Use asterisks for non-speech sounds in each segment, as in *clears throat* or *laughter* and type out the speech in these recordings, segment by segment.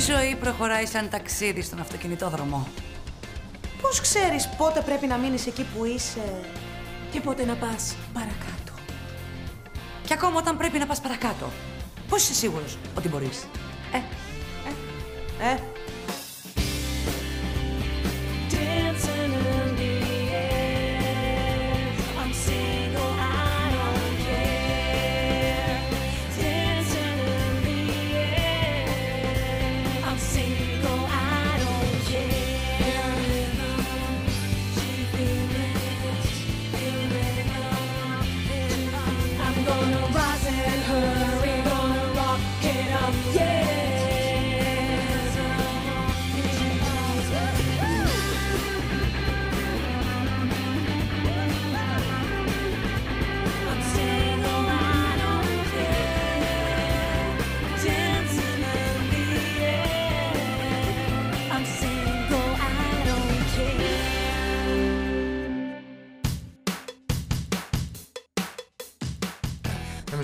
Η ζωή προχωράει σαν ταξίδι στον αυτοκινητόδρομο. Πώς ξέρεις πότε πρέπει να μείνεις εκεί που είσαι... Και πότε να πας παρακάτω; Και ακόμα όταν πρέπει να πας παρακάτω. Πώς είσαι σίγουρος ότι μπορείς; Ε, Ε, Dancing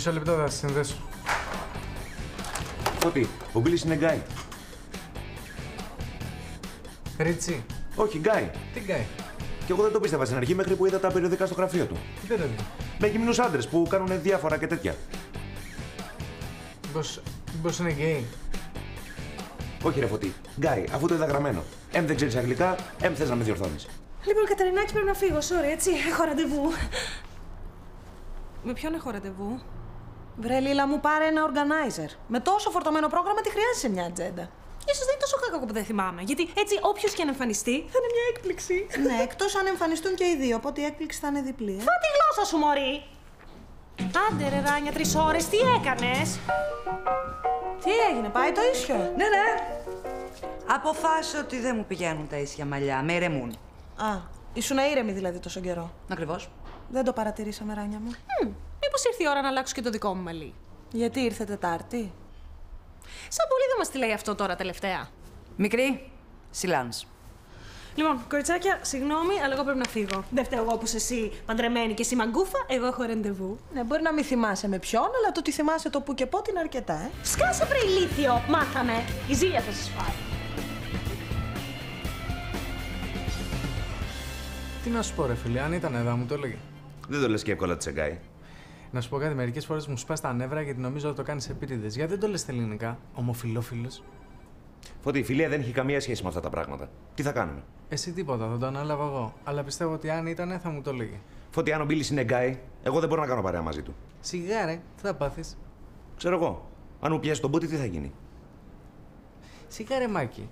μισό λεπτό θα σε συνδέσω. Φώτη, ο Μπίλης είναι γκάι. Ρίτσι, Όχι, γκάι. τι γκάι. Και εγώ δεν το πίστευα στην αρχή μέχρι που είδα τα περιοδικά στο γραφείο του. Τι περιοδικό. Με γυμνούς άντρες που κάνουν διάφορα και τέτοια. Μήπως, μήπως είναι γκέι. Όχι, ρε Φωτή. Γκάι, αφού το είδα γραμμένο. Εμ δεν ξέρεις αγγλικά, εμ θες να με διορθώνεις. Λοιπόν, Κατερινάκη, πρέπει να φύγω. Sorry, έτσι. Έχω ραντεβού. Με ποιον έχω ραντεβού; Βρε Λίλα μου πάρε ένα organizer. Με τόσο φορτωμένο πρόγραμμα τι χρειάζεσαι μια ατζέντα. Ίσως δεν είναι τόσο κακό που δεν θυμάμαι. Γιατί έτσι, όποιος και αν εμφανιστεί, θα είναι μια έκπληξη. ναι, εκτός αν εμφανιστούν και οι δύο, οπότε η έκπληξη θα είναι διπλή. Ε. Φά τη γλώσσα σου, Μωρή! Άντε ρε Ράνια, τρεις ώρες, τι έκανες; Τι έγινε, πάει το ίσιο; ναι, ναι. Αποφάσισα ότι δεν μου πηγαίνουν τα ίσια μαλλιά. Με ηρεμούν. Α, ήσουν ήρεμη δηλαδή τόσο καιρό. Ακριβώς. Δεν το παρατηρήσαμε, Ράνια μου. Μμ, μήπως ήρθε η ώρα να αλλάξω και το δικό μου μαλλί; Γιατί ήρθε Τετάρτη; Σαν πολύ δεν μας τη λέει αυτό τώρα τελευταία. Μικρή, Σιλάνς. Λοιπόν, κοριτσάκια, συγγνώμη, αλλά εγώ πρέπει να φύγω. Δεν φταίω εγώ που είσαι εσύ παντρεμένη και εσύ μαγκούφα, εγώ έχω ραντεβού. Ναι, μπορεί να μην θυμάσαι με ποιον, αλλά το ότι θυμάσαι το που και πότε είναι αρκετά, ε. Σκάσε βρε ηλίθιο, μάθαμε. Η ζήλια θα σας φάει. Τι να σου πω, ρε φίλε, αν ήταν εδώ, μου το έλεγε. Δεν το λες και εύκολα τη γκάι. Να σου πω κάτι, μερικές φορές μου σπάς τα νεύρα γιατί νομίζω ότι το κάνεις επίτηδες. Γιατί δεν το λες στα ελληνικά, ομοφυλόφιλος. Φώτη, η φιλία δεν έχει καμία σχέση με αυτά τα πράγματα. Τι θα κάνουμε; Εσύ τίποτα, θα το αναλάβω εγώ. Αλλά πιστεύω ότι αν ήταν, θα μου το έλεγε. Φώτη, αν ο Μπίλης είναι γκάι, εγώ δεν μπορώ να κάνω παρέα μαζί του. Σιγά, ρε, τι θα πάθεις; Ξέρω εγώ. Αν μου πιάσει το μπούτι, τι θα γίνει; Σιγά, ρε, Μάκη.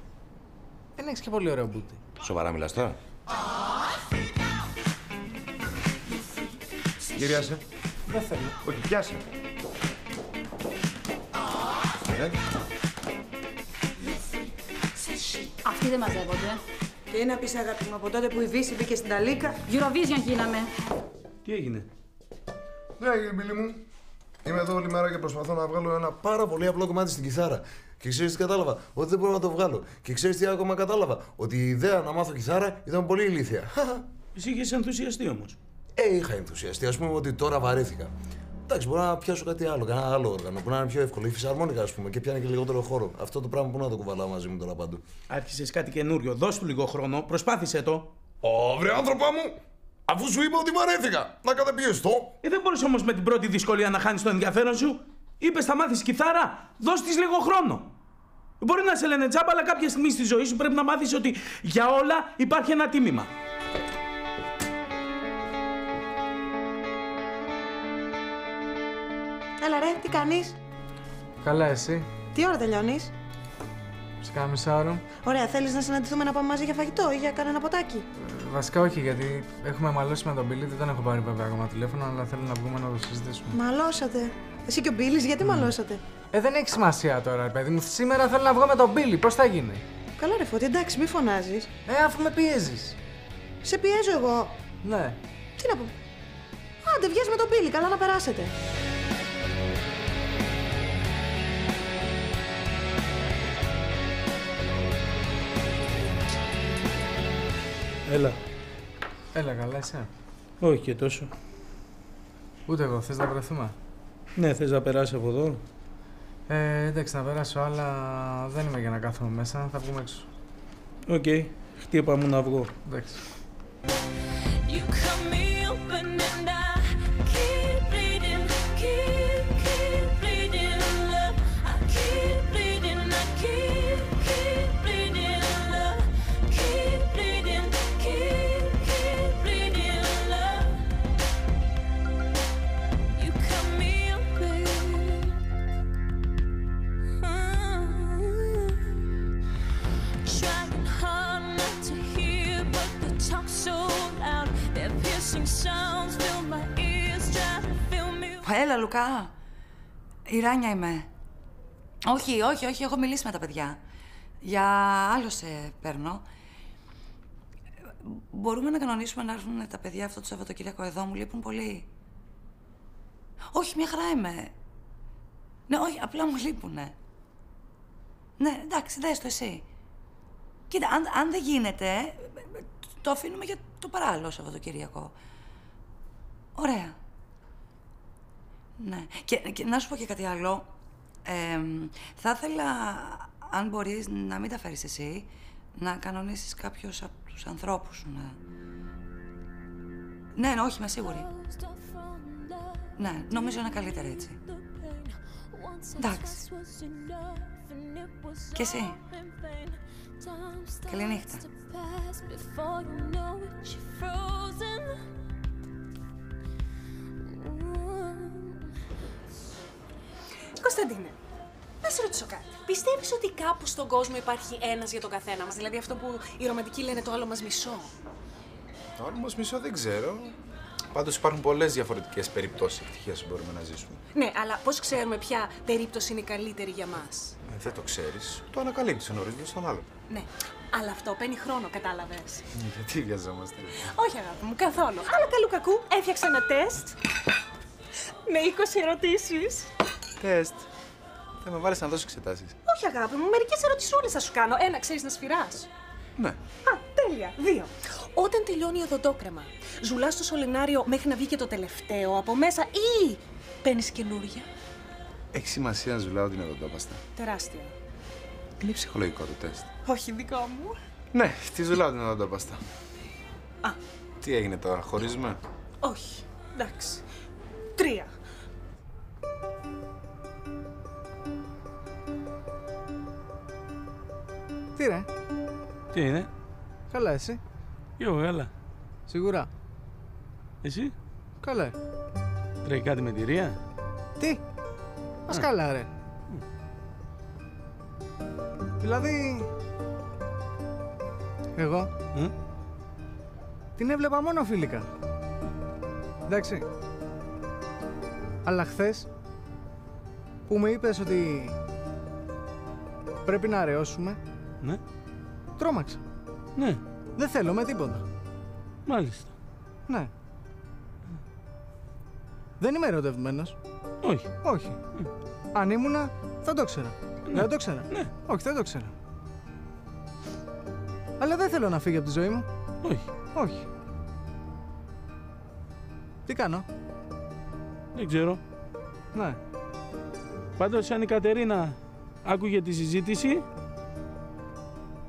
Δεν έχεις και πολύ ωραίο μπούτι. Σοβαρά μιλάς τώρα; Γυριάσε. Δεν θέλω. Όχι, πιάσε. Ε, Αυτοί δεν μαζεύονται. Τι να πει, αγάπη μου, από τότε που η Βύση μπήκε στην Ταλίκα. Eurovision γίναμε. Τι έγινε; Ναι, κύριε Μπίλη μου. Είμαι εδώ όλη μέρα και προσπαθώ να βγάλω ένα πάρα πολύ απλό κομμάτι στην κιθάρα. Και ξέρεις τι κατάλαβα, ότι δεν μπορώ να το βγάλω. Και ξέρεις τι ακόμα κατάλαβα, ότι η ιδέα να μάθω κιθάρα ήταν πολύ ηλίθια. *laughs* Εσύ είχες ενθουσιαστεί όμως. Ε, είχα ενθουσιαστεί. Α πούμε ότι τώρα βαρέθηκα. Εντάξει, μπορώ να πιάσω κάτι άλλο, κανένα άλλο όργανο που να είναι πιο εύκολο. Η φυσαρμόνικα, ας πούμε, και πιάνει και λιγότερο χώρο. Αυτό το πράγμα που να το κουβαλάω μαζί μου τώρα παντού. Άρχισες κάτι καινούριο. Δώσ' του λίγο χρόνο. Προσπάθησε το. Ω, βρε άνθρωπά μου! Αφού σου είπα ότι βαρέθηκα, να καταπιεστώ. Ε, δεν μπορείς όμως με την πρώτη δυσκολία να χάνεις το ενδιαφέρον σου. Είπες θα μάθεις κιθάρα. Δώσ' της λίγο χρόνο. Μπορεί να σε λένε τζάμπα, αλλά κάποια στιγμή στη ζωή σου πρέπει να μάθεις ότι για όλα υπάρχει ένα τίμημα. Έλα ρε, τι κάνεις; Καλά, εσύ; Τι ώρα τελειώνεις; Σε κάνα μισάωρο. Ωραία, θέλεις να συναντηθούμε να πάμε μαζί για φαγητό ή για κανένα ποτάκι; Ε, Βασικά όχι, γιατί έχουμε μαλώσει με τον Μπιλί. Δεν τον έχω πάρει βέβαια ακόμα τηλέφωνο, αλλά θέλω να βγούμε να το συζητήσουμε. Μαλώσατε. Εσύ και ο Μπίλης, γιατί μαλώσατε; Ε, δεν έχει σημασία τώρα, ρε παιδί μου. Σήμερα θέλω να βγω με τον Μπίλι. Πώς θα γίνει; Καλά ρε Φώτη, εντάξει, μη φωνάζεις. Ε, αφού με πιέζεις. Σε πιέζω εγώ. Ναι. Τι να πω. Άντε, βγες με τον Μπίλη, καλά να περάσετε. Έλα. Έλα, καλά, είσαι; Όχι και τόσο. Ούτε εγώ, θες να βρεθούμε; Ναι, θες να περάσει από εδώ; Ε, εντάξει, να περάσω, αλλά δεν είμαι για να κάθομαι μέσα. Θα βγούμε έξω. Οκ, χτύπα μου να βγω. Εντάξει. You cut Έλα, Λουκά. Η Ράνια είμαι. Όχι, όχι, όχι, έχω μιλήσει με τα παιδιά. Για άλλο σε παίρνω. Μπορούμε να κανονίσουμε να έρθουν τα παιδιά αυτό το Σαββατοκύριακο εδώ, μου λείπουν πολύ. Όχι, μια χαρά είμαι. Ναι, όχι, απλά μου λείπουνε. Ναι, εντάξει, δες το εσύ. Κοίτα, αν, αν δεν γίνεται, το αφήνουμε για το παράλληλο Σαββατοκύριακο. Ωραία. Ναι. Και, και να σου πω και κάτι άλλο. Εμ, θα ήθελα, αν μπορείς, να μην τα φέρεις εσύ, να κανονίσεις κάποιος από τους ανθρώπους σου να... Ναι, ναι, όχι, είμαι σίγουρη. Ναι, νομίζω είναι καλύτερα έτσι. Εντάξει. Και εσύ. Καληνύχτα. Before Κωνσταντίνε, να σε ρωτήσω κάτι. Πιστεύεις ότι κάπου στον κόσμο υπάρχει ένας για τον καθένα μας, δηλαδή αυτό που οι ρομαντικοί λένε το άλλο μας μισό. Το άλλο μας μισό δεν ξέρω. Πάντως υπάρχουν πολλές διαφορετικές περιπτώσεις ευτυχίας που μπορούμε να ζήσουμε. Ναι, αλλά πώς ξέρουμε ποια περίπτωση είναι η καλύτερη για μας; Ε, δεν το ξέρεις. Το ανακαλύπτεις ο νωρίτερα στον άλλο. Ναι, αλλά αυτό παίρνει χρόνο, κατάλαβες. Γιατί βιαζόμαστε. Όχι, αγάπη μου, καθόλου. Αλλά καλού κακού έφτιαξα ένα τεστ με 20 ερωτήσεις. Τεστ. Θα με βάλεις να δώσω εξετάσεις. Όχι, αγάπη μου, μερικές ερωτησούλες θα σου κάνω. Ένα, ξέρεις να σφυράς. Ναι. Α, τέλεια. Δύο. Όταν τελειώνει η οδοντόκρεμα, ζουλάς στο σωληνάριο μέχρι να βγει και το τελευταίο από μέσα ή παίρνεις καινούρια; Έχει σημασία να ζουλάω την οδοντόπαστα. Τεράστια. Είναι ψυχολογικό το τεστ. Όχι δικό μου. Ναι, τη ζουλάω την οδοντόπαστα. Α. Τι έγινε τώρα, χωρίζουμε; Όχι. Εντάξει. Τρία. Τι ρε, Τι είναι, καλά εσύ. κι εγώ καλά. Σίγουρα. Εσύ, Καλά. τρέχει κάτι με τη Ρία; Τι, μας καλά ρε. Δηλαδή, εγώ Μμ. την έβλεπα μόνο φιλικά. Εντάξει. Αλλά χθες που μου είπες ότι πρέπει να αραιώσουμε, Ναι, τρόμαξα. ναι, Δεν θέλω με τίποτα. μάλιστα. Ναι. Δεν είμαι ερωτευμένος. Όχι, Όχι. Αν ήμουνα, θα το ξέρα. Ναι. Δεν το ξέρα. Ναι. Όχι, δεν το ξέρα. Αλλά δεν θέλω να φύγει από τη ζωή μου. όχι, Όχι. Τι κάνω; δεν ξέρω. Ναι. Πάντως, αν η Κατερίνα άκουγε τη συζήτηση,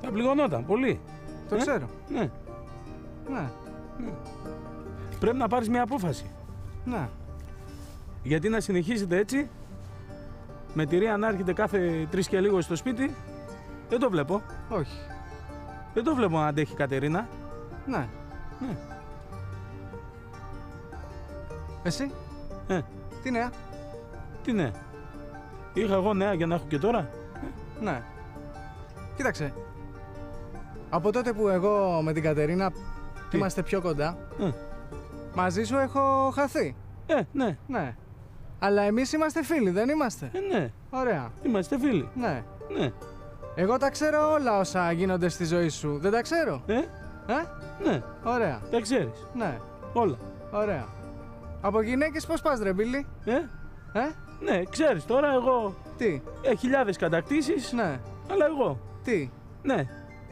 θα πληγωνόταν πολύ. Το Ε; ξέρω. Ναι, Ναι. πρέπει να πάρεις μια απόφαση. Ναι. Γιατί να συνεχίσετε έτσι, με τη Ρία να έρχεται κάθε τρεις και λίγο στο σπίτι, δεν το βλέπω. Όχι. Δεν το βλέπω να αντέχει η Κατερίνα. Ναι. Ναι. Εσύ; Ε. Τι νέα; Τι ναι. Είχα εγώ νέα για να έχω και τώρα; Ναι. Κοίταξε. Από τότε που εγώ με την Κατερίνα Τι; είμαστε πιο κοντά, Ε. μαζί σου έχω χαθεί. Ε, ναι, Ναι. Αλλά εμείς είμαστε φίλοι, δεν είμαστε; ε, ναι. Ωραία. Είμαστε φίλοι. Ναι. Ναι. Εγώ τα ξέρω όλα όσα γίνονται στη ζωή σου. Δεν τα ξέρω; Ε, Ε; ναι. Ωραία. Τα ξέρεις. Ναι. Όλα. Ωραία. Από γυναίκες πώς πας ρε Μπίλη; Ε, Ε; ναι, ξέρεις τώρα εγώ. Τι; Ε, χιλιάδες κατακτήσεις, Ναι. αλλά εγώ. Τι; Ναι,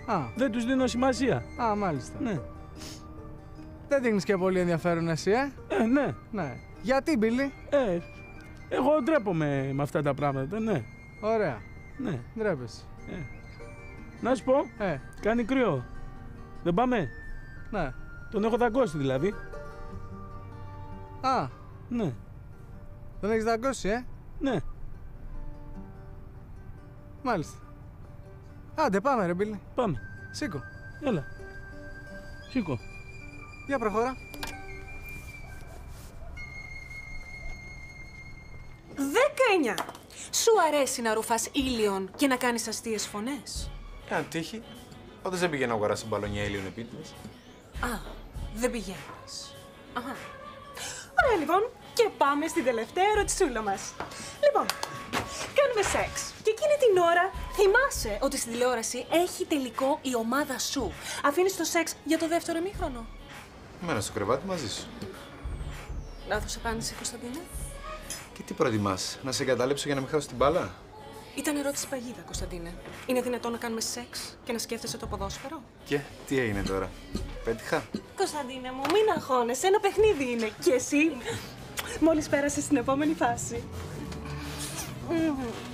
Α. δεν τους δίνω σημασία. Α, μάλιστα. Ναι. Δεν δείχνεις και πολύ ενδιαφέρον εσύ, ε; Ε, ναι. Ναι. Γιατί, Μπίλη; Ε, εγώ ντρέπομαι με αυτά τα πράγματα, ναι. Ωραία. Ναι. Ντρέπεσαι. Ε. Να σου πω, Ε, κάνει κρύο. Δεν πάμε; ναι. Τον έχω δαγκώσει δηλαδή. Α, Ναι. τον έχεις δαγκώσει, ε; Ναι. Μάλιστα. Άντε, πάμε ρε Μπίλη. Πάμε. Σήκω. Έλα. Σήκω. Για προχώρα. Δέκα Σου αρέσει να ρουφάς ήλιον και να κάνεις αστείες φωνές; Αν τύχει. Όντω δεν πήγαινα να αγοράσει μπαλόνια ήλιων επίτηδες. Α, δεν πηγαίνεις. Αχα. Ωραία λοιπόν, και πάμε στην τελευταία ερωτησούλα μας. Λοιπόν, κάνουμε σεξ. Και εκείνη την ώρα θυμάσαι ότι στην τηλεόραση έχει τελικό η ομάδα σου. Αφήνεις το σεξ για το δεύτερο ημίχρονο. Μένα στο κρεβάτι μαζί σου. Λάθος απάντηση, Κωνσταντίνε. Και τι προτιμάς, να σε εγκαταλείψω για να μην χάσω την μπάλα; Ήταν ερώτηση παγίδα, Κωνσταντίνε. Είναι δυνατόν να κάνουμε σεξ και να σκέφτεσαι το ποδόσφαιρο; Και τι έγινε τώρα. Πέτυχα; Κωνσταντίνε μου, μην αγχώνεσαι. Ένα παιχνίδι είναι. Και εσύ μόλις πέρασες στην επόμενη φάση. Μμμ. I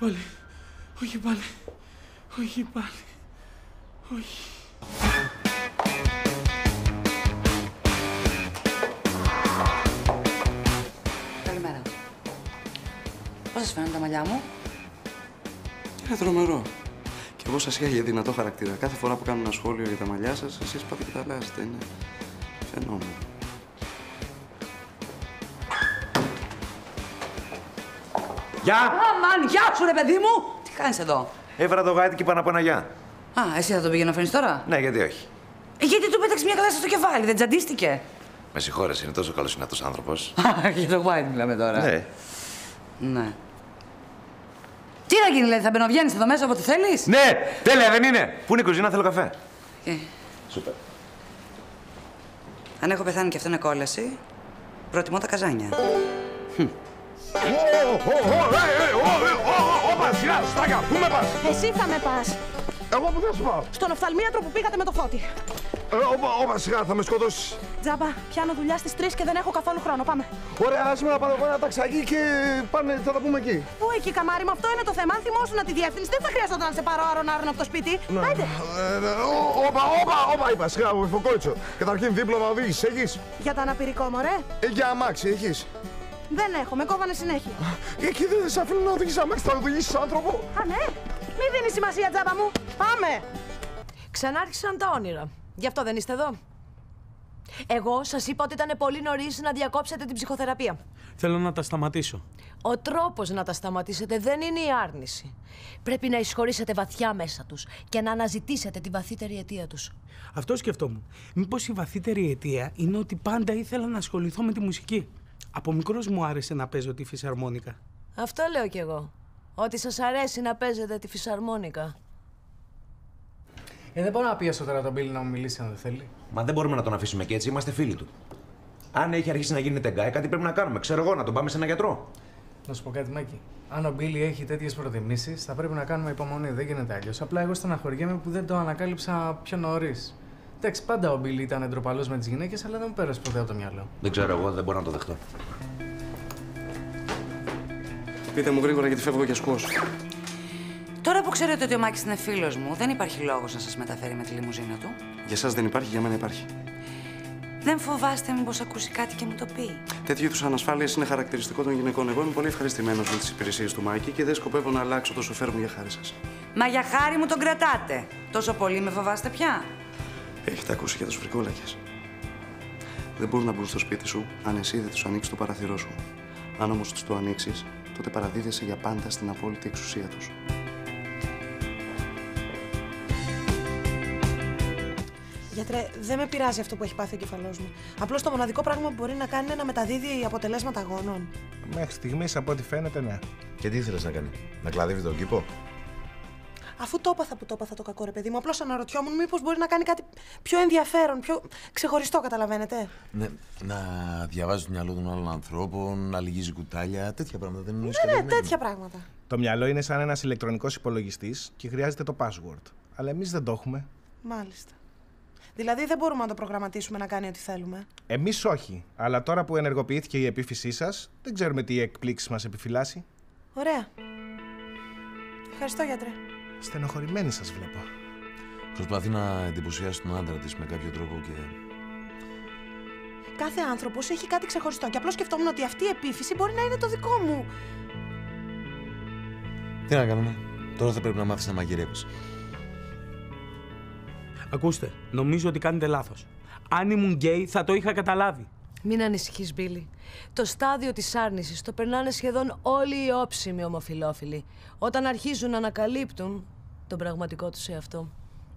πάλι. Όχι πάλι. Όχι πάλι. Όχι. Καλημέρα. Πώς σας φαίνονται τα μαλλιά μου; Είναι τρομερό. Και εγώ σας είχα για δυνατό χαρακτήρα. Κάθε φορά που κάνω ένα σχόλιο για τα μαλλιά σας, εσείς πάτε και τα αλλάζετε. Είναι φαινόμενο. Γεια! Αμάν, γεια σου ρε παιδί μου! Τι κάνεις εδώ; Έβρα το γάτι και πάνω από ένα γεια. Α, εσύ θα τον πήγαινε να φέρνεις τώρα; Ναι, γιατί όχι. Ε, γιατί του πέταξε μια γλάσσα στο κεφάλι, δεν τζαντίστηκε. Με συγχώρεσαι, είναι τόσο καλός δυνατό άνθρωπος. Για το White μιλάμε τώρα. Ναι. Ναι. Τι να γίνει, δηλαδή, θα μπαινοβγαίνεις εδώ μέσα όποτε θέλεις; Ναι, τέλεια δεν είναι. Πού είναι η κουζίνα, θέλω καφέ. Ε, Σούπερ. αν έχω πεθάνει και αυτό είναι κόλαση, προτιμώ τα καζάνια. Όπα, σιγά, στάγια, πού με πας. Εσύ θα με πας. Εγώ που θα σου πάω. Στον οφθαλμίατρο που πήγατε με το φώτι. Ε, Όπα, όπα, σιγά, θα με σκοτώσεις. Τζάμπα, πιάνω δουλειά στις 3 και δεν έχω καθόλου χρόνο. Πάμε. Ωραία, άσε με να πάρω εγώ ένα ταξάκι και πάνε, θα τα πούμε εκεί. Πού εκεί, καμάρι μου, αυτό είναι το θέμα. Αν θυμόσουν τη διεύθυνση, δεν θα χρειάζεται να σε πάρω άρον-άρον από το σπίτι. Άιντε. Ε, ε, ο- Όπα, όπα, όπα, είπα, σιγά, ο Ιφοκόριτσο. Καταρχήν, δίπλωμα οδήγησης έχεις; Για το αναπηρικό, μωρέ. Ε, Για αμάξι έχεις. Δεν έχω, με κόβανε συνέχεια. Εκεί δεν σε αφήνουν να οδηγήσεις αμάξι, θα οδηγήσεις άνθρωπο. Α, ναι. Μη δίνεις σημασία, τζάμπα μου. Πάμε. Ξανάρχισαν τα όνειρα. Γι' αυτό δεν είστε εδώ. Εγώ σας είπα ότι ήταν πολύ νωρίς να διακόψετε την ψυχοθεραπεία. Θέλω να τα σταματήσω. Ο τρόπος να τα σταματήσετε δεν είναι η άρνηση. Πρέπει να εισχωρήσετε βαθιά μέσα τους και να αναζητήσετε τη βαθύτερη αιτία τους. Αυτό σκεφτόμουν. Μήπως η βαθύτερη αιτία είναι ότι πάντα ήθελα να ασχοληθώ με τη μουσική; Από μικρός μου άρεσε να παίζω τη φυσαρμόνικα. Αυτό λέω κι εγώ. Ότι σας αρέσει να παίζετε τη φυσαρμόνικα. Ε, δεν μπορώ να πιέσω τώρα τον Μπίλι να μου μιλήσει αν δεν θέλει. Μα δεν μπορούμε να τον αφήσουμε και έτσι, είμαστε φίλοι του. Αν έχει αρχίσει να γίνει τεγκάι, κάτι πρέπει να κάνουμε. Ξέρω εγώ, να τον πάμε σε ένα γιατρό. Να σου πω κάτι, Μάκη. Αν ο Μπίλι έχει τέτοιες προτιμήσεις, θα πρέπει να κάνουμε υπομονή. Δεν γίνεται αλλιώς. Απλά εγώ στεναχωριέμαι που δεν το ανακάλυψα πιο νωρίς. Εντάξει, πάντα ο Μπίλι ήταν ντροπαλός με τις γυναίκες, αλλά δεν μου πέρασε ποτέ από το μυαλό. Δεν ξέρω εγώ, δεν μπορώ να το δεχτώ. Πείτε μου γρήγορα γιατί φεύγω για σκουός. Τώρα που ξέρετε ότι ο Μάκης είναι φίλος μου, δεν υπάρχει λόγος να σας μεταφέρει με τη λιμουζίνα του. Για σας δεν υπάρχει, για μένα υπάρχει. Δεν φοβάστε μήπως ακούσει κάτι και μου το πει. Τέτοιου είδους ανασφάλεια είναι χαρακτηριστικό των γυναικών. Εγώ είμαι πολύ ευχαριστημένος με τις υπηρεσίες του Μάκη και δεν σκοπεύω να αλλάξω το σοφέρ μου για χάρη σας. Μα για χάρη μου τον κρατάτε. Τόσο πολύ με φοβάστε πια; Έχετε ακούσει για τους βρικόλακες; Δεν μπορούν να μπουν στο σπίτι σου αν εσύ δεν τους ανοίξεις το παραθυρό σου. Αν όμως τους το ανοίξεις, τότε παραδίδεσαι για πάντα στην απόλυτη εξουσία τους. Γιατρέ, δεν με πειράζει αυτό που έχει πάθει ο κεφαλό μου. Απλώς το μοναδικό πράγμα που μπορεί να κάνει είναι να μεταδίδει αποτελέσματα αγώνων. Μέχρι στιγμής, από ό,τι φαίνεται, ναι. Και τι ήθελες να κάνει, να κλαδεύει τον κήπο; Αφού το έπαθα που το έπαθα το κακό ρε παιδί μου, απλώς αναρωτιόμουν μήπως μπορεί να κάνει κάτι πιο ενδιαφέρον, πιο ξεχωριστό, καταλαβαίνετε. Ναι, να διαβάζεις το μυαλό των άλλων ανθρώπων, να λυγίζει κουτάλια, τέτοια πράγματα δεν εννοείς Ναι, ναι, τέτοια πράγματα. Το μυαλό είναι σαν ένας ηλεκτρονικός υπολογιστής και χρειάζεται το password. Αλλά εμείς δεν το έχουμε. Μάλιστα. Δηλαδή δεν μπορούμε να το προγραμματίσουμε να κάνει ό,τι θέλουμε. Εμείς όχι. Αλλά τώρα που ενεργοποιήθηκε η επίφυσή σας, δεν ξέρουμε τι εκπλήξεις μας επιφυλάσσει. Ωραία. Ευχαριστώ, γιατρέ. Στενοχωρημένοι σας βλέπω. Προσπαθεί να εντυπωσιάσει τον άντρα της με κάποιο τρόπο και. Κάθε άνθρωπος έχει κάτι ξεχωριστό και απλώς σκεφτόμουν ότι αυτή η επίφυση μπορεί να είναι το δικό μου. Τι να κάνουμε; Τώρα θα πρέπει να μάθεις να μαγειρεύεις. Ακούστε, νομίζω ότι κάνετε λάθος. Αν ήμουν γκέι, θα το είχα καταλάβει. Μην ανησυχείς, Μπίλι. Το στάδιο της άρνησης το περνάνε σχεδόν όλοι οι όψιμοι ομοφιλόφιλοι. Όταν αρχίζουν να ανακαλύπτουν τον πραγματικό τους εαυτό.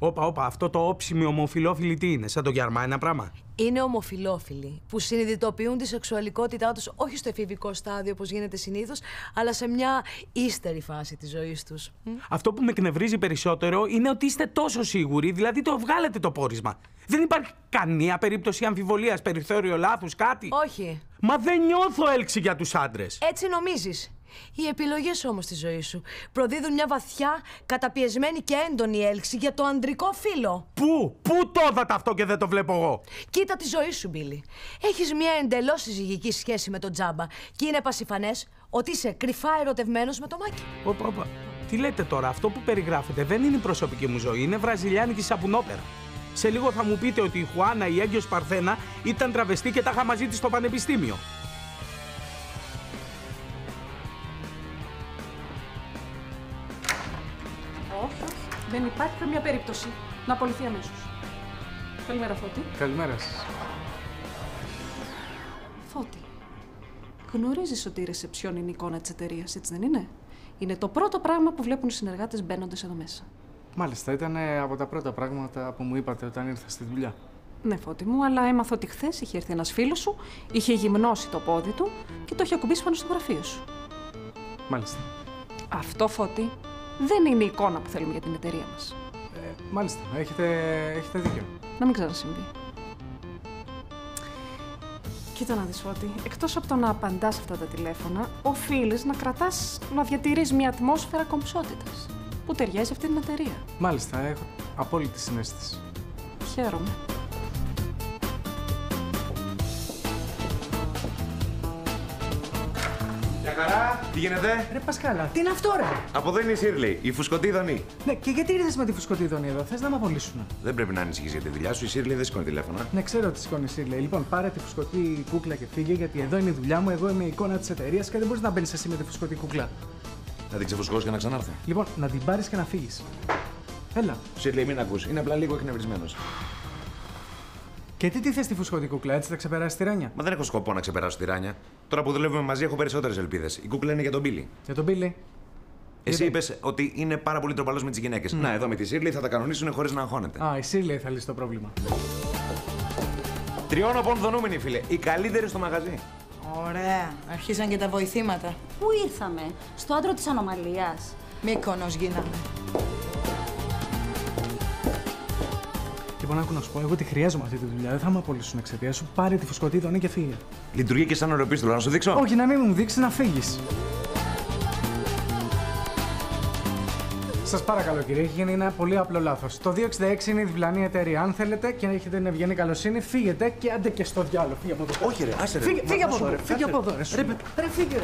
Όπα, όπα, αυτό το όψιμη ομοφιλόφιλη τι είναι, σαν το γιαρμά ένα πράγμα; Είναι ομοφιλόφιλοι που συνειδητοποιούν τη σεξουαλικότητά τους όχι στο εφηβικό στάδιο όπως γίνεται συνήθως, αλλά σε μια ύστερη φάση της ζωής τους. Μ; Αυτό που με εκνευρίζει περισσότερο είναι ότι είστε τόσο σίγουροι, δηλαδή το βγάλετε το πόρισμα. Δεν υπάρχει καμία περίπτωση αμφιβολίας, περιθώριο λάθους, κάτι. Όχι. Μα δεν νιώθω έλξη για τους άντρες. Έτσι νομίζεις. Οι επιλογές όμως στη ζωή σου προδίδουν μια βαθιά, καταπιεσμένη και έντονη έλξη για το ανδρικό φύλλο. Πού, πού το είδατε αυτό και δεν το βλέπω εγώ; Κοίτα τη ζωή σου, Μπίλι. Έχεις μια εντελώς συζυγική σχέση με τον Τζάμπα και είναι πασιφανές ότι είσαι κρυφά ερωτευμένος με το Μάκη. Όπα, όπα. Τι λέτε τώρα, αυτό που περιγράφετε δεν είναι η προσωπική μου ζωή, είναι βραζιλιάνικη σαπουνόπερα. Σε λίγο θα μου πείτε ότι η Χουάνα, η έγκυος Παρθένα, ήταν τραβεστή και τα είχα μαζί της στο πανεπιστήμιο. Δεν υπάρχει καμία περίπτωση να απολυθεί αμέσως. Καλημέρα, Φώτη. Καλημέρα σας. Φώτη. Γνωρίζεις ότι η ρεσεψιόν είναι η εικόνα της εταιρείας, έτσι δεν είναι; Είναι το πρώτο πράγμα που βλέπουν οι συνεργάτες μπαίνοντα εδώ μέσα. Μάλιστα, ήταν ε, από τα πρώτα πράγματα που μου είπατε όταν ήρθα στη δουλειά. Ναι, Φώτη μου, αλλά έμαθα ότι χθες είχε έρθει ένας φίλος σου, είχε γυμνώσει το πόδι του και το είχε ακουμπήσει πάνω στο γραφείο σου. Μάλιστα. Αυτό, Φώτη, δεν είναι η εικόνα που θέλουμε για την εταιρεία μας. Ε, μάλιστα, έχετε, έχετε δίκιο. Να μην ξανασυμβεί. Κοίτα να δεις, Φώτη. Εκτός από το να απαντάς αυτά τα τηλέφωνα, οφείλεις να κρατάς, να διατηρείς μια ατμόσφαιρα κομψότητας που ταιριάζει αυτή την εταιρεία. Μάλιστα, έχω απόλυτη συνέστηση. Χαίρομαι. Μια χαρά, τι γίνεται; Ρε Πασκάλα, τι είναι αυτό ρε! Από εδώ είναι η Σίρλι, η φουσκωτή δονή. Ναι, και γιατί ήρθες με τη φουσκωτή δονή εδώ, θες να με απολύσουν. Δεν πρέπει να ανησυχείς για τη δουλειά σου, η Σίρλι δεν σηκώνει τηλέφωνα. Ναι, ξέρω ότι σηκώνει η Σίρλε. Λοιπόν, πάρε τη φουσκωτή κούκλα και φύγε, γιατί εδώ είναι η δουλειά μου. Εγώ είμαι η εικόνα της εταιρείας και δεν μπορείς να μπαίνεις εσύ με τη φουσκωτή κούκλα. Να την ξεφουσκώσεις και να ξανάρθει. Λοιπόν, να την πάρεις και να φύγεις. Έλα. Σίρλι, μην ακούς, είναι απλά λίγο εκνευρισμένος. Και τι τι θες τη φουσκωτή κούκλα, έτσι θα ξεπεράσει τη ράνια; Μα δεν έχω σκοπό να ξεπεράσω τη ράνια. Τώρα που δουλεύουμε μαζί έχω περισσότερες ελπίδες. Η κούκλα είναι για τον Μπίλι. Για τον Μπίλι. Εσύ είπες ότι είναι πάρα πολύ τροπαλός με τις γυναίκες. Να, εδώ με τη Σίρλι θα τα κανονίσουν χωρίς να αγχώνεται. Α, η Σίρλε θα λύσει το πρόβλημα. Τριών πονδονούμενοι, φίλε. Οι καλύτεροι στο μαγαζί. Ωραία. Αρχίσαν και τα βοηθήματα. Πού ήρθαμε, στο άντρο της ανομαλίας. Μύκονος γίναμε. Λοιπόν, άκου να σου πω, εγώ τη χρειάζομαι αυτή τη δουλειά. Δεν θα με απολύσουν εξαιτίας σου. Πάρε τη φουσκωτή δονή και φύγε. Λειτουργεί και σαν οροπίστολο, να σου δείξω. Όχι, να μην μου δείξεις να φύγεις. Σας παρακαλώ, κύριε, έχει γίνει ένα πολύ απλό λάθος. Το 266 είναι η διπλανή εταιρεία. Αν θέλετε και να έχετε την ευγενή καλοσύνη, φύγετε και άντε και στο διάλογο. Φύγε από εδώ. Όχι, ρε, άσε ρε. Φύγε, φύγε από Άσε, εδώ. ρε, Φύγε άσε, από εδώ. ρε, σου Ρε, λέω. ρε, φύγε.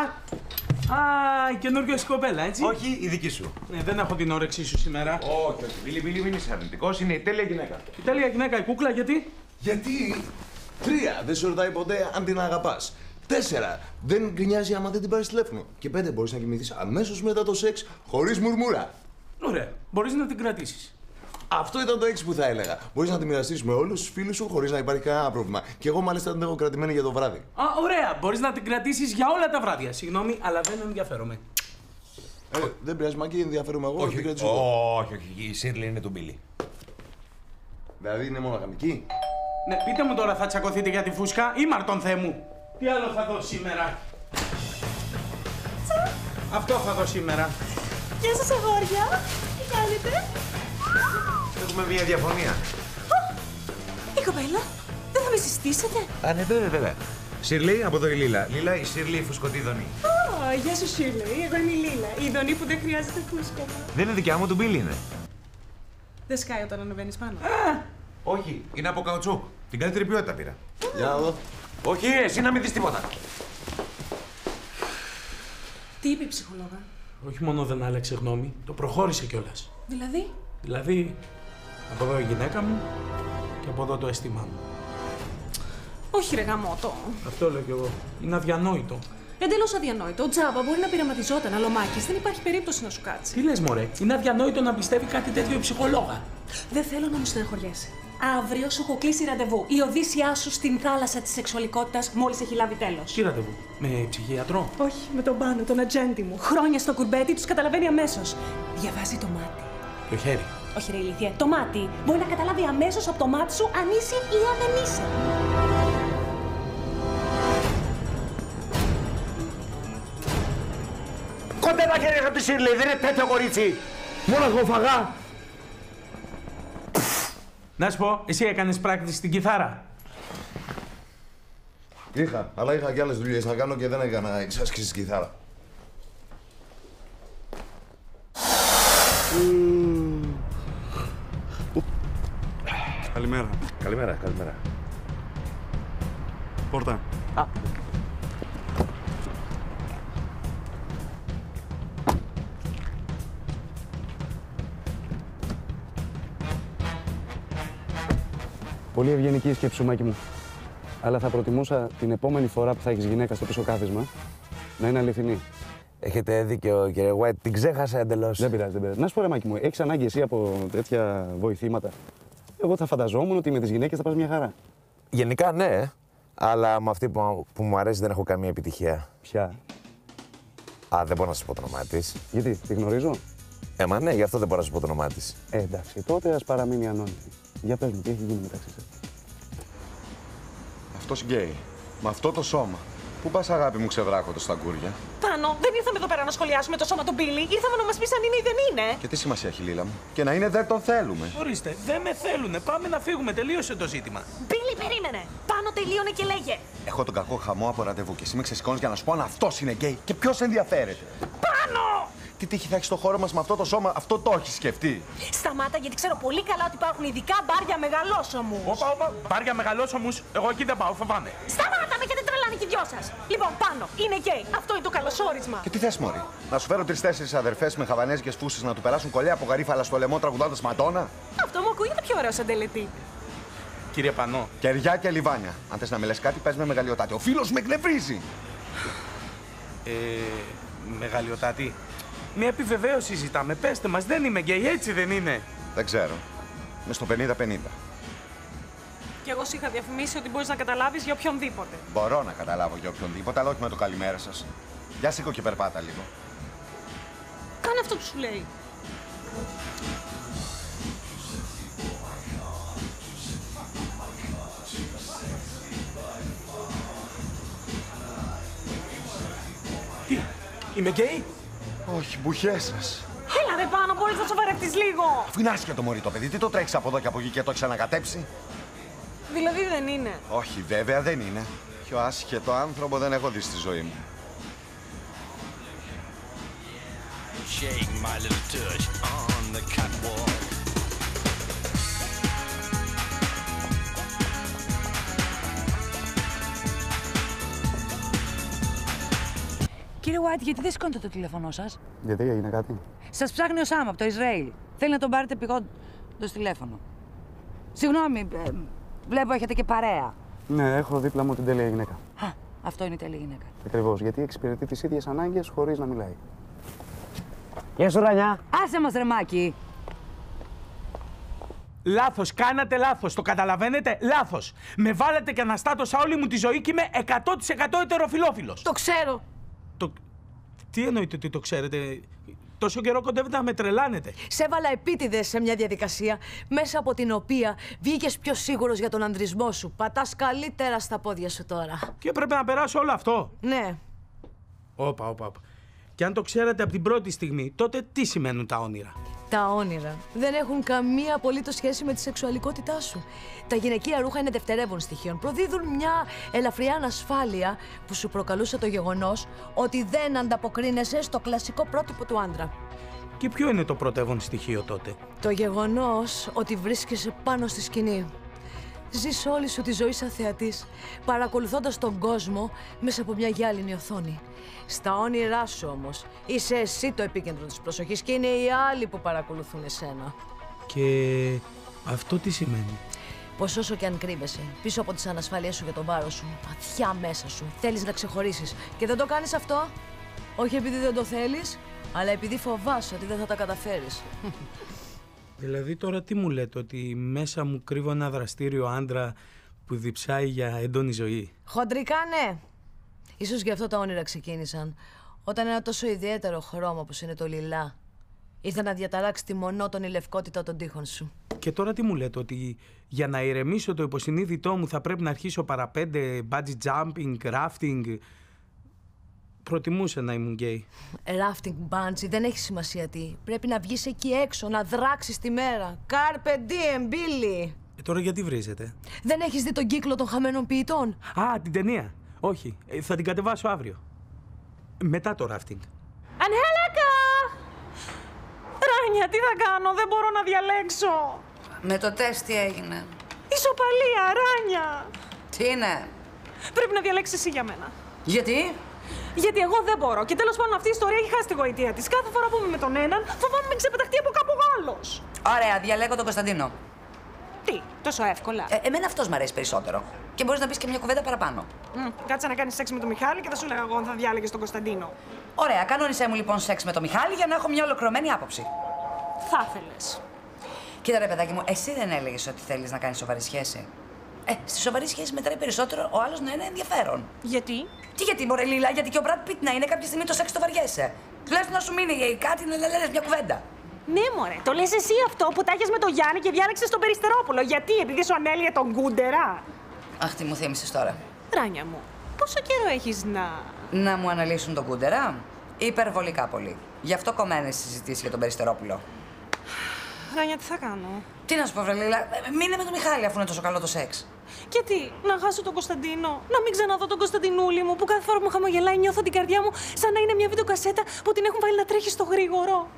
Ρε. Τσα! Α, η καινούργια σου κοπέλα, έτσι. Όχι, η δική σου. Ναι, δεν έχω την όρεξή σου σήμερα. Όχι, όχι. Μπίλι, Μπίλι, μην είσαι αρνητικός. Είναι η τέλεια γυναίκα. Η τέλεια γυναίκα, η κούκλα, γιατί; Γιατί. Τρία. Δεν σε ρωτάει ποτέ αν την αγαπάς. Τέσσερα. Δεν γκρινιάζει άμα δεν την πάρεις τηλέφωνο. Και πέντε. Μπορείς να κοιμηθείς αμέσως μετά το σεξ χωρίς μουρμούρα. Ωραία, μπορείς να την κρατήσεις. Αυτό ήταν το έξι που θα έλεγα. Μπορείς να τη μοιραστείς με όλους τους φίλους σου χωρίς να υπάρχει κανένα πρόβλημα. Και εγώ μάλιστα την έχω κρατημένη για το βράδυ. Α, ωραία, μπορείς να την κρατήσεις για όλα τα βράδια. Συγγνώμη, αλλά δεν ενδιαφέρομαι. Ε, δεν πειράζει, Μάκη, ενδιαφέρομαι εγώ. να την κρατήσω εγώ. όχι, όχι. Η Σίρλι είναι του Μπίλι. Δηλαδή είναι μονογαμική. Ναι, πείτε μου τώρα, θα τσακωθείτε για τη φούσκα ή Μαρτών Θεέ μου; Τι άλλο θα δω σήμερα; Αυτό θα δω σήμερα. Γεια σας αγόρια. Τι κάνετε; Έχουμε μια διαφωνία. Η κοπέλα. Δεν θα με συστήσετε; Α, ναι, βέβαια, βέβαια. Σίρλι, από εδώ η Λίλα. Λίλα, η Σίρλι, η φουσκωτή δονή. Α, γεια σου Σίρλεϊ. Εγώ είμαι η Λίλα. Η ειδονή που δεν χρειάζεται φούσκωμα. Δεν είναι δικιά μου, του Μπίλι είναι. Δεν σκάει όταν ανεβαίνεις πάνω. Όχι, είναι από καουτσούκ. Την καλύτερη ποιότητα πήρα. Για να δω. Όχι, εσύ να μην δεις τίποτα. Τι είπε η ψυχολόγα; Όχι μόνο δεν άλλαξε γνώμη, το προχώρησε κιόλας. Δηλαδή; Δηλαδή, από εδώ η γυναίκα μου και από εδώ το αίσθημά μου. Όχι ρε γαμώτο. Αυτό λέω κι εγώ. Είναι αδιανόητο. Εντελώς αδιανόητο. Ο Τζάμπα μπορεί να πειραματιζόταν, αλλά ο Μάκης δεν υπάρχει περίπτωση να σου κάτσει. Τι λες μωρέ, είναι αδιανόητο να πιστεύει κάτι τέτοιο η ψυχολόγα. Δεν θέλω να μου στεναχωριέσαι. Αύριο σου έχω κλείσει ραντεβού. Η οδύσσιά σου στην θάλασσα της σεξουαλικότητας μόλις έχει λάβει τέλος. Τι ραντεβού, με ψυχιατρό. Όχι, με τον πάνω, τον ατζέντη μου. Χρόνια στο κουρμπέτι τους καταλαβαίνει αμέσως. Διαβάζει το μάτι. Το χέρι. Όχι, ρε ηλίθιε, το μάτι. Μπορεί να καταλάβει αμέσως από το μάτι σου αν είσαι ή αν δεν είσαι. Κοντέ τα χέρια από τη Σίρλι, δεν είναι τέτοιο κορίτσι. Μόνο εγώ φαγά. Να σου πω, εσύ έκανες πράκτηση στην κιθάρα. Είχα, αλλά είχα και άλλες δουλειές να κάνω και δεν έκανα εξάσκηση στη κιθάρα. Καλημέρα. Καλημέρα, καλημέρα. Πόρτα. Α. Πολύ ευγενική η σκέψη σου, Μάκη μου. Αλλά θα προτιμούσα την επόμενη φορά που θα έχεις γυναίκα στο πίσω κάθισμα να είναι αληθινή. Έχετε δίκιο, κύριε White. Την ξέχασα εντελώς. Δεν πειράζει, δεν πειράζει. Να σου πω, ρε Μάκη μου, έχεις ανάγκη εσύ από τέτοια βοηθήματα; Εγώ θα φανταζόμουν ότι με τις γυναίκες θα πας μια χαρά. Γενικά ναι, αλλά με αυτή που, που μου αρέσει δεν έχω καμία επιτυχία. Ποια; Α, δεν μπορώ να σας πω το όνομά της. Γιατί, τη γνωρίζω; Ε, μα ναι, γι' αυτό δεν μπορώ να σας πω το όνομά της. Ε, εντάξει, τότε ας παραμείνει ανώνυμη. Για πες μου, τι έχει γίνει μεταξύ σας; Αυτός γκέι. Με αυτό το σώμα. Πού πας αγάπη μου ξεβράκωτο στα γκούρια. Πάνω, δεν ήρθαμε εδώ πέρα να σχολιάσουμε το σώμα του Μπίλι. Ήρθαμε να μας πεις αν είναι ή δεν είναι. Και τι σημασία έχει Λίλα μου; Και να είναι δεν τον θέλουμε. Ορίστε, δεν με θέλουνε. Πάμε να φύγουμε. Τελείωσε το ζήτημα. Μπίλι, περίμενε. Πάνω τελείωνε και λέγε. Έχω τον κακό χαμό από ραντεβού και εσύ με ξεσηκώνεις για να σου πω αν αυτός είναι γκέι και ποιος ενδιαφέρεται. Πάνω! Τι τύχη θα έχεις στο χώρο μας με αυτό το σώμα, αυτό το έχεις σκεφτεί; Σταμάτα, γιατί ξέρω πολύ καλά ότι υπάρχουν ειδικά μπάρια μεγαλόσωμους. Όπα, όπα, μπάρια μεγαλόσωμους. Εγώ εκεί δεν πάω, φοβάμαι. Σταμάτα, με έχετε τρελάνει και οι δυο σας. Λοιπόν, Πάνο, είναι γκέι. Αυτό είναι το καλωσόρισμα. Και τι θες Μωρή, να σου φέρω τρει-τέσσερι αδερφές με χαβανέζικες φούστες να του περάσουν κολιέ από γαρίφαλα στο λαιμό τραγουδώντας Μαντόνα. Αυτό μου ακούγεται πιο ωραίο σαν τελετή. Κύριε Πάνο. Κεριά και λιβάνια. Αν θες να με λες κάτι, πες με μεγαλειοτάτη. Ο φίλος μου εκνευρίζει. Ε, μεγαλειοτάτη. Μια επιβεβαίωση ζητάμε. Πέστε μας, δεν είναι γκέι, έτσι δεν είναι. Δεν ξέρω. Με στο 50-50. Και εγώ σου είχα διαφημίσει ότι μπορείς να καταλάβεις για οποιονδήποτε. Μπορώ να καταλάβω για οποιονδήποτε, αλλά όχι με το καλημέρα σας. Για σήκω και περπάτα λίγο. Κάνε αυτό που σου λέει. Τι, είμαι γκέι. Όχι, μπουχές σας. Έλα ρε πάνω, μπορείς να σοβαρευτείς λίγο. Αφού είναι άσχετο το μωρί το παιδί, τι το τρέχεις από εδώ και από εκεί και το έχεις ανακατέψει. Δηλαδή δεν είναι. Όχι, βέβαια δεν είναι. Πιο άσχετο άνθρωπο δεν έχω δει στη ζωή μου. Shake my little touch on the catwalk. Κύριε White, γιατί δεν σηκώνετε το τηλέφωνό σας; Γιατί έγινε κάτι; Σας ψάχνει ο Σάμ από το Ισραήλ. Θέλει να τον πάρετε πηγόντως τηλέφωνο. Συγγνώμη, ε, βλέπω έχετε και παρέα. Ναι, έχω δίπλα μου την τέλεια γυναίκα. Α, αυτό είναι η τέλεια γυναίκα. Ακριβώς. Γιατί εξυπηρετεί τις ίδιες ανάγκες χωρίς να μιλάει. Γεια σου, Ρανιά. Άσε μας, ρεμάκι. Λάθος, κάνατε λάθος. Το καταλαβαίνετε, λάθος. Με βάλετε και αναστάτωσα όλη μου τη ζωή και είμαι 100% ετεροφιλόφιλος. Το ξέρω. Το... Τι εννοείτε ότι το ξέρετε; Τόσο καιρό κοντεύετε να με τρελάνετε. Σε έβαλα επίτηδες σε μια διαδικασία μέσα από την οποία βγήκες πιο σίγουρος για τον ανδρισμό σου. Πατάς καλύτερα στα πόδια σου τώρα. Και πρέπει να περάσω όλο αυτό. Ναι. Όπα, όπα, όπα. Και αν το ξέρατε από την πρώτη στιγμή, τότε τι σημαίνουν τα όνειρα; Τα όνειρα δεν έχουν καμία απολύτως σχέση με τη σεξουαλικότητά σου. Τα γυναικεία ρούχα είναι δευτερεύον στοιχείων. Προδίδουν μια ελαφριά ανασφάλεια που σου προκαλούσε το γεγονός ότι δεν ανταποκρίνεσαι στο κλασικό πρότυπο του άντρα. Και ποιο είναι το πρωτεύον στοιχείο τότε; Το γεγονός ότι βρίσκεσαι πάνω στη σκηνή. Ζεις όλη σου τη ζωή σαν θεατής, παρακολουθώντας τον κόσμο μέσα από μια γυάλινη οθόνη. Στα όνειρά σου όμως, είσαι εσύ το επίκεντρο της προσοχής και είναι οι άλλοι που παρακολουθούν εσένα. Και αυτό τι σημαίνει; Πως όσο και αν κρύβεσαι, πίσω από τις ανασφάλειές σου για τον βάρος σου, βαθιά μέσα σου, θέλεις να ξεχωρίσεις. Και δεν το κάνεις αυτό, όχι επειδή δεν το θέλεις, αλλά επειδή φοβάσαι ότι δεν θα τα καταφέρεις. Δηλαδή τώρα τι μου λέτε, ότι μέσα μου κρύβω ένα δραστήριο άντρα που διψάει για έντονη ζωή; Χοντρικά ναι. Ίσως γι' αυτό τα όνειρα ξεκίνησαν. Όταν ένα τόσο ιδιαίτερο χρώμα όπως είναι το λιλά ήρθε να διαταράξει τη μονότονη λευκότητα των τείχων σου. Και τώρα τι μου λέτε, ότι για να ηρεμήσω το υποσυνείδητό μου θα πρέπει να αρχίσω παραπέντε bungee jumping, rafting. Προτιμούσα να ήμουν γκέι. Rafting bungee δεν έχει σημασία τι. Πρέπει να βγεις εκεί έξω, να δράξεις τη μέρα. Carpe diem, Billy. Ε, τώρα γιατί βρίζετε. Δεν έχεις δει τον κύκλο των χαμένων ποιητών; Α, την ταινία. Όχι, ε, θα την κατεβάσω αύριο. Μετά το rafting. Ανχέλακα! Ράνια, τι θα κάνω, δεν μπορώ να διαλέξω. Με το τεστ τι έγινε; Ισοπαλία, Ράνια. Τι είναι; Πρέπει να διαλέξεις εσύ για μένα. Γιατί; Γιατί εγώ δεν μπορώ. Και τέλος πάντων αυτή η ιστορία έχει χάσει τη γοητεία της. Κάθε φορά που είμαι με τον έναν, φοβάμαι με ξεπεταχτεί από κάπου άλλος. Ωραία, διαλέγω τον Κωνσταντίνο. Τι, τόσο εύκολα. Ε, εμένα αυτός μου αρέσει περισσότερο. Και μπορείς να πεις και μια κουβέντα παραπάνω. Μμ, κάτσε να κάνεις σεξ με τον Μιχάλη και θα σου έλεγα εγώ αν θα διάλεγες τον Κωνσταντίνο. Ωραία, κανόνισέ μου λοιπόν σεξ με τον Μιχάλη για να έχω μια ολοκληρωμένη άποψη. Θα ήθελε. Κοίτα ρε παιδάκι μου, εσύ δεν έλεγες ότι θέλεις να κάνεις σοβαρή σχέση. Ε, στη σοβαρή σχέση μετράει περισσότερο ο άλλος να είναι ενδιαφέρον. Γιατί; Τι γιατί, Μωρέ Λίλα, γιατί και ο Μπρατ Πιτ να είναι κάποια στιγμή το σεξ το βαριέσαι. Τουλάχιστον να σου μείνει κάτι να λες μια κουβέντα. Ναι, μωρέ. Το λες εσύ αυτό που τα έχεις με τον Γιάννη και διάλεξες τον Περιστερόπουλο. Γιατί, επειδή σου ανέλυε τον Γκούντερα. Αχ, τι μου θύμισες τώρα. Ράνια μου, πόσο καιρό έχεις να. Να μου αναλύσουν τον κούντερα. Υπερβολικά πολύ. Γι' αυτό κομμένες συζητήσεις για τον Περιστερόπουλο. Ράνια, τι θα κάνω; Τι να σου πω, Βρελίλα, μείνε με τον Μιχάλη αφού είναι τόσο καλό το σεξ. Και τι, να χάσω τον Κωνσταντίνο, να μην ξαναδώ τον Κωνσταντινούλη μου που κάθε φορά που μου χαμογελάει νιώθω την καρδιά μου σαν να είναι μια βιντεοκασέτα που την έχουν βάλει να τρέχει στο γρήγορο.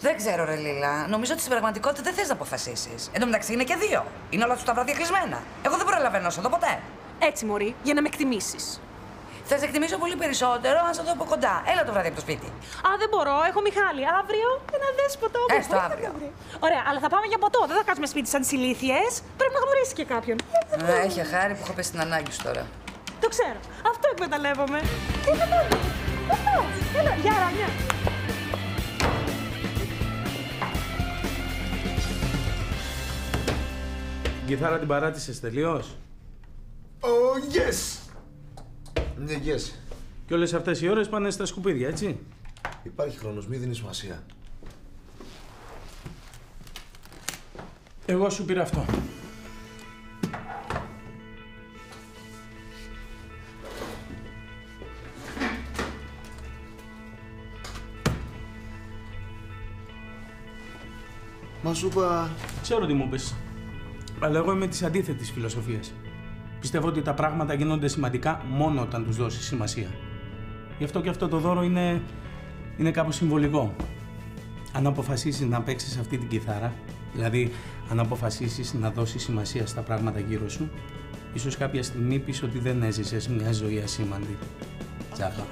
Δεν ξέρω, ρε Λίλα. Νομίζω ότι στην πραγματικότητα δεν θες να αποφασίσεις. Εν τω μεταξύ είναι και δύο. Είναι όλα του τα βράδια κλεισμένα. Εγώ δεν προλαβαίνω να σε δω ποτέ. Έτσι, Μωρή, για να με εκτιμήσεις. Θα σε εκτιμήσω πολύ περισσότερο αν σε δω από κοντά. Έλα το βράδυ από το σπίτι. Α, δεν μπορώ, έχω Μιχάλη. Αύριο ένα δέσποτο. Έστω αύριο. Ωραία, αλλά θα πάμε για ποτό. Δεν θα κάτσουμε σπίτι σαν τι ηλίθιε. Πρέπει να γνωρίσει και κάποιον. Να έχει χάρη που έχω πέσει στην ανάγκη σου τώρα. Το ξέρω. Αυτό εκμεταλλεύομαι. Τι θα πάμε. Αυτό. Έλα, γεια, Ράνια. Την κιθάρα την παράτησες τελείως; Oh, yes! Ναι, yes. Και όλες αυτές οι ώρες πάνε στα σκουπίδια, έτσι. Υπάρχει χρόνος, μη δίνεις σημασία. Εγώ σου πήρα αυτό. Μα σου είπα... Ξέρω τι μου πες. Αλλά εγώ είμαι της αντίθετης φιλοσοφίας. Πιστεύω ότι τα πράγματα γίνονται σημαντικά μόνο όταν τους δώσεις σημασία. Γι' αυτό και αυτό το δώρο είναι, είναι κάπως συμβολικό. Αν αποφασίσεις να παίξεις αυτή την κιθάρα, δηλαδή αν αποφασίσεις να δώσεις σημασία στα πράγματα γύρω σου, ίσως κάποια στιγμή πεις ότι δεν έζησες μια ζωή ασήμαντη. Τσάπα.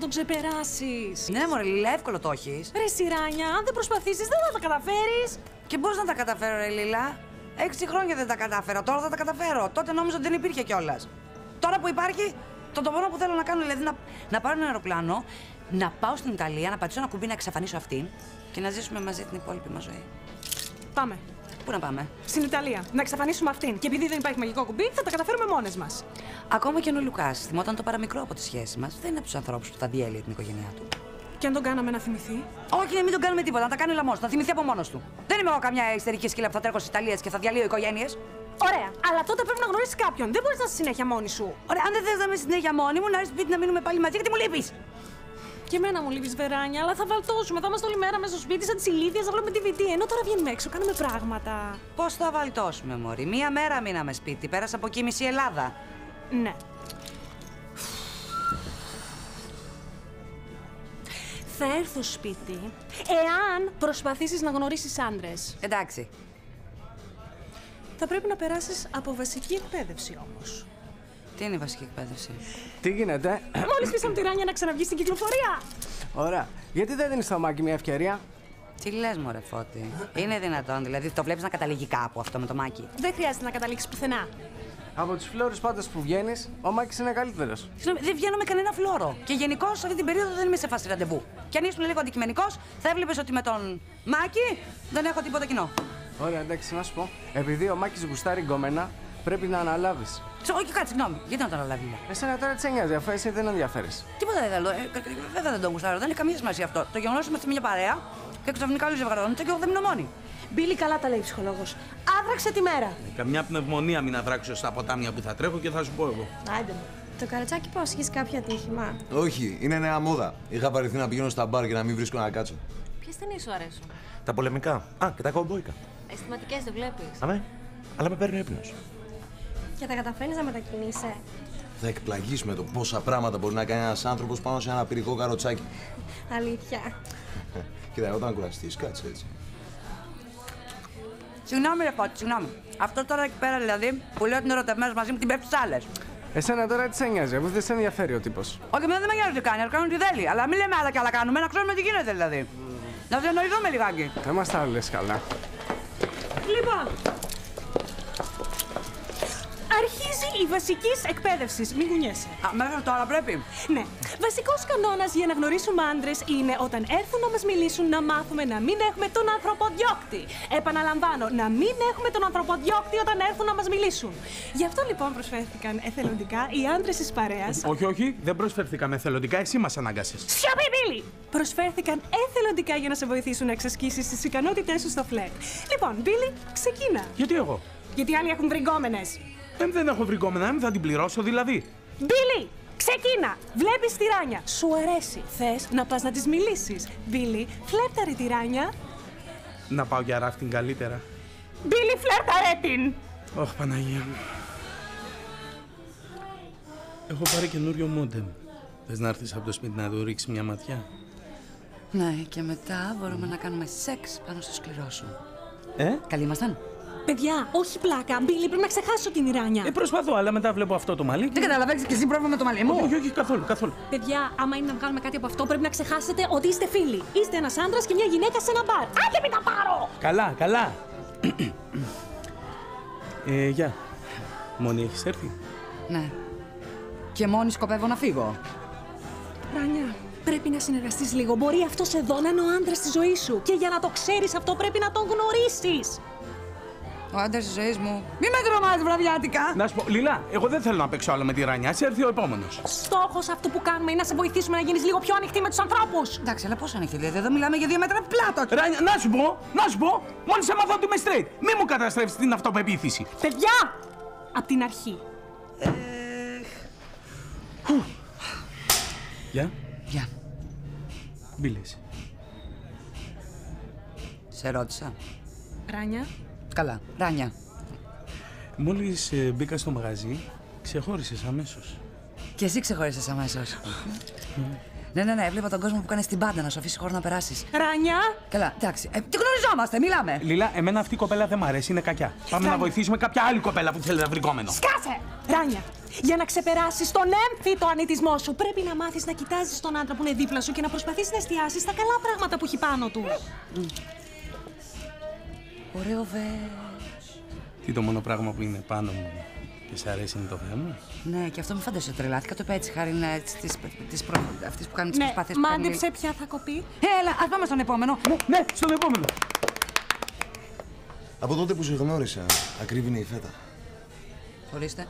Τον ξεπεράσεις. Ναι, μωρέ, Λίλα, εύκολο το έχεις. Ρε Σιράνια, αν δεν προσπαθήσεις, δεν θα τα καταφέρεις. Και πώ να τα καταφέρω, ρε Λίλα. Έξι χρόνια δεν τα κατάφερα. Τώρα θα τα καταφέρω. Τότε νόμιζα ότι δεν υπήρχε κιόλας. Τώρα που υπάρχει, το, το μόνο που θέλω να κάνω δηλαδή να, να πάρω ένα αεροπλάνο, να πάω στην Ιταλία, να πατήσω ένα κουμπί να εξαφανίσω αυτήν και να ζήσουμε μαζί την υπόλοιπη μας ζωή. Πάμε. Πού να πάμε; Στην Ιταλία. Να εξαφανίσουμε αυτήν. Και επειδή δεν υπάρχει μαγικό κουμπί, θα τα καταφέρουμε μόνες μας. Ακόμα και αν ο Λουκάς θυμόταν το παραμικρό από τη σχέση μας, δεν είναι από τους ανθρώπους που θα διέλυε την οικογένειά του. Και αν τον κάναμε να θυμηθεί; Όχι, να μην τον κάνουμε τίποτα, να τα κάνει λαμό, να θυμηθεί από μόνος του. Δεν είμαι εγώ καμιά ιστερική σκύλα που θα τρέχω στις Ιταλίες και θα διαλύω οικογένειες. Ωραία, αλλά τότε πρέπει να γνωρίσεις κάποιον. Δεν μπορείς να είσαι συνέχεια μόνη σου. Ωραία, αν δεν θες να είμαι συνέχεια μόνη μου, να έρθεις σπίτι να μείνουμε πάλι μαζί, γιατί μου λείπεις. Και εμένα μου λείπεις βεράνια, αλλά θα βαλτώσουμε. Θα είμαστε όλη μέρα μέσα στο σπίτι σαν τις ηλίδιε να βλέπουμε τη βιτή. Ενώ τώρα βγαίνουμε έξω, κάνουμε πράγματα. Πώς θα βαλτώσουμε, Μωρή; Μία μέρα μείναμε σπίτι, πέρασα από εκεί μισή Ελλάδα. Ναι. Θα έρθω σπίτι εάν προσπαθήσεις να γνωρίσεις άντρες. Εντάξει. Θα πρέπει να περάσεις από βασική εκπαίδευση όμως. Τι είναι η βασική εκπαίδευση; Τι γίνεται; Μόλις πεις από τη Ράνια να ξαναβγεί στην κυκλοφορία. Ωραία. Γιατί δεν δίνει στο Μάκη μια ευκαιρία; Τι λες, Μωρέ Φώτη; Είναι δυνατόν, δηλαδή το βλέπεις να καταλήγει κάπου αυτό με το μάκι. Δεν χρειάζεται να καταλήξεις πουθενά. Από του φλόρου πάντως που βγαίνεις, ο Μάκης είναι καλύτερος. Συγγνώμη, δεν βγαίνω με κανένα φλόρο. Και γενικώ αυτή την περίοδο δεν είμαι σε φάση ραντεβού. Και αν ήσουν λίγο αντικειμενικός, θα έβλεπες ότι με τον Μάκη δεν έχω τίποτα κοινό. Ωραία, εντάξει, να σου πω. Επειδή ο Μάκης γουστάρει γκόμενα, πρέπει να αναλάβεις. Ξέρω, όχι κάτι, συγγνώμη. Γιατί να το αναλάβει. Εσένα τώρα τι σε νοιάζει, αφού εσύ δεν ενδιαφέρεις. Τίποτα δεν θέλω. Ε, κα- κα- βέβαια δεν τον γουστάρω. Δεν έχει καμία σημασία αυτό. Το γεγονός ότι είμαστε μια παρέα και ξαφνικά όλοι ζευγαρώνονται και εγώ δεν ήμουν μόνη. Μπίλι, καλά τα λέει ο ψυχολόγος. Άδραξε τη μέρα. Καμιά πνευμονία μην αδράξω στα ποτάμια που θα τρέχω και θα σου πω εγώ. Άιντε μου. Το καρατσάκι πώς, έχεις κάποιο ατύχημα; Όχι, είναι νέα μόδα. Είχα παρηθεί να πηγαίνω στα μπαρ και να μην βρίσκω να κάτσω. Ποιες ταινίες σου αρέσουν; Τα πολεμικά. Α, και τα κομπόικα. Αισθηματικές δεν βλέπεις; Αμέ. Αλλά με παίρνει ύπνος. Και τα καταφέρνεις να μετακινείσαι; Θα εκπλαγείς με το πόσα πράγματα μπορεί να κάνει ένας άνθρωπος πάνω σε ένα πυρικό καροτσάκι. Αλήθεια. *laughs* Κοίτα, όταν κουραστείς, κάτσε έτσι. Συγγνώμη, ρε Φώτη, συγγνώμη. Αυτό τώρα εκεί πέρα δηλαδή που λέω ότι είναι ερωτευμένος μαζί μου την πέφτεις σ' άλλες. Εσένα τώρα τι σε νοιάζει, αφού δεν σε ενδιαφέρει ο τύπος. Όχι, εμένα δεν με νοιάζει τι κάνει, αλλά κάνουν τι θέλει. Αλλά μην λέμε άλλα και άλλα κάνουμε, να ξέρουμε τι γίνεται δηλαδή. Να διανοηθούμε λιγάκι. Δεν μα τα λε καλά. Λοιπόν. Αρχίζει η βασική εκπαίδευση. Μην κουνιέσαι. Α, μέχρι τώρα πρέπει. Ναι. Βασικός κανόνας για να γνωρίσουμε άντρες είναι όταν έρθουν να μας μιλήσουν να μάθουμε να μην έχουμε τον ανθρωποδιώκτη. Επαναλαμβάνω, να μην έχουμε τον ανθρωποδιώκτη όταν έρθουν να μας μιλήσουν. Γι' αυτό λοιπόν προσφέρθηκαν εθελοντικά οι άντρες της παρέας. Όχι, όχι, δεν προσφέρθηκαμε εθελοντικά, εσύ μας ανάγκασες. Σιωπή, Μπίλι! Προσφέρθηκαν εθελοντικά για να σε βοηθήσουν να εξασκήσεις τις ικανότητές σου στο φλερτ. Λοιπόν, Μπίλι, ξεκίνα. Γιατί εγώ; Γιατί άλλοι έχουν βριγκόμενε. Ε, δεν έχω βρικόμενα, δεν θα την πληρώσω δηλαδή. Μπίλι, ξεκίνα! Βλέπεις τη Ράνια. Σου αρέσει. Θες να πας να της μιλήσεις. Μπίλι, φλέρταρε τη Ράνια. Να πάω για ράφτινγκ καλύτερα. Μπίλι, φλέρταρε την! Ωχ, Παναγία μου. Έχω πάρει καινούριο μόντεμ. Θες να έρθεις από το σπίτι να του ρίξεις μια ματιά; Ναι, και μετά μπορούμε να κάνουμε σεξ πάνω στο σκληρό σου. Ε; Καλή ήμασταν; Παιδιά, όχι πλάκα. Μπίλι, πρέπει να ξεχάσω την Ιράνια. Ε, προσπαθώ, αλλά μετά βλέπω αυτό το μαλλί. Δεν καταλαβαίνεις και εσύ πρόβλημα με το μαλλί μου. Όχι, όχι, καθόλου, καθόλου. Παιδιά, άμα είναι να βγάλουμε κάτι από αυτό, πρέπει να ξεχάσετε ότι είστε φίλοι. Είστε ένας άντρας και μια γυναίκα σε ένα μπαρ. Άντε, μην τα πάρω! Καλά, καλά. ε, γεια. Μόνη έχεις έρθει; Ναι. Και μόνη σκοπεύω να φύγω. Ράνια, πρέπει να συνεργαστείς λίγο. Μπορεί αυτός εδώ να είναι ο άντρας της ζωής σου. Και για να το ξέρεις αυτό, πρέπει να τον γνωρίσεις. Ο άντρας της ζωής μου. Μη με τρομάζει βραδιάτικα. Να σου πω, Λιλά, εγώ δεν θέλω να παίξω άλλο με τη Ράνια. Ας έρθει ο επόμενος. Στόχος αυτό που κάνουμε είναι να σε βοηθήσουμε να γίνεις λίγο πιο ανοιχτή με τους ανθρώπους. Εντάξει, αλλά πώς ανοιχτή, δηλαδή εδώ μιλάμε για δύο μέτρα πλάτος. Ράνια, να σου πω, να σου πω, μόλις έμαθα ότι είμαι straight. Μη μου καταστρέψεις την αυτοπεποίθηση. Παιδιά! Απ' την αρχή. Γεια. Γεια. Μπίλες. Σε ρώτησα. Ράνια. Καλά, Ράνια. Μόλις ε, μπήκα στο μαγαζί, ξεχώρισες αμέσως. Και εσύ ξεχώρισες αμέσως. Ναι, ναι, ναι, έβλεπα τον κόσμο που κάνει στην πάντα να σου αφήσει χώρο να περάσεις. Ράνια! Καλά, εντάξει. Ε, τι γνωριζόμαστε, μιλάμε. Λίλα, εμένα αυτή η κοπέλα δεν μ' αρέσει, είναι κακιά. Πάμε να βοηθήσουμε κάποια άλλη κοπέλα που θέλει να βρικόμενο. Σκάσε! Ράνια! Για να ξεπεράσεις τον έμφυτο ανητισμό σου, πρέπει να μάθεις να κοιτάζεις τον άντρα που είναι δίπλα σου και να προσπαθείς να εστιάσεις στα καλά πράγματα που έχει πάνω του. Ωραίο βε. Τι το μόνο πράγμα που είναι πάνω μου και σε αρέσει είναι το θέμα. Ναι, και αυτό με φαντάζεσαι τρελάθηκα. Το είπε έτσι χάρη είναι τη προ... αυτή που κάνει τις Ναι, προσπάθειες. μάντεψε ποια θα κοπεί. Έλα, ας πάμε στον επόμενο. Ναι, στον επόμενο. Από τότε που σε γνώρισα, ακρίβει είναι η φέτα. Ορίστε.